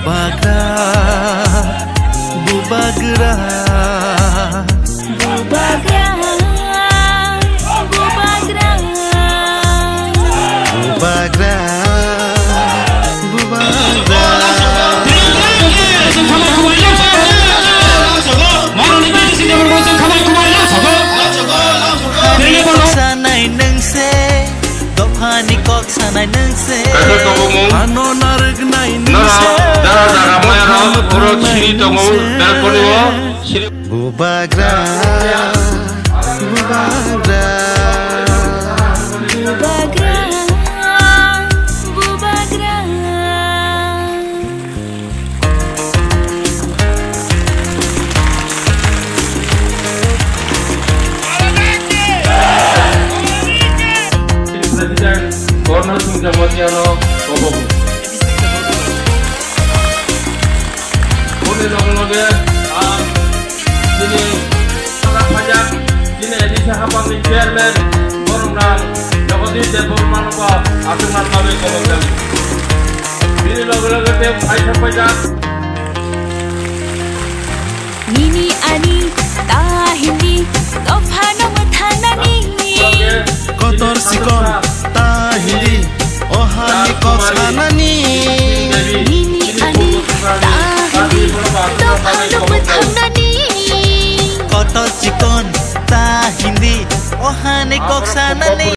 Bu bagra, bu bagra, bu bagra, bu bagra, bu bagra, b k n a y n g n o n a r g nay nengse. 앞으로 진이동을 내버리고 시리... 무바그라 무바그라 Corner Sungjamotiano, Bobo. সঙ্গে লগে যিনি সাদা ফাজাক যিনি ADC হাফানি chairman বরমরাম জগদীশ দেববর্মানক আসনার নামে কলম দিন লগে লগে ফাইসা ফাজাক कत चिकन ता हिंदी ओहाने कक्षा नै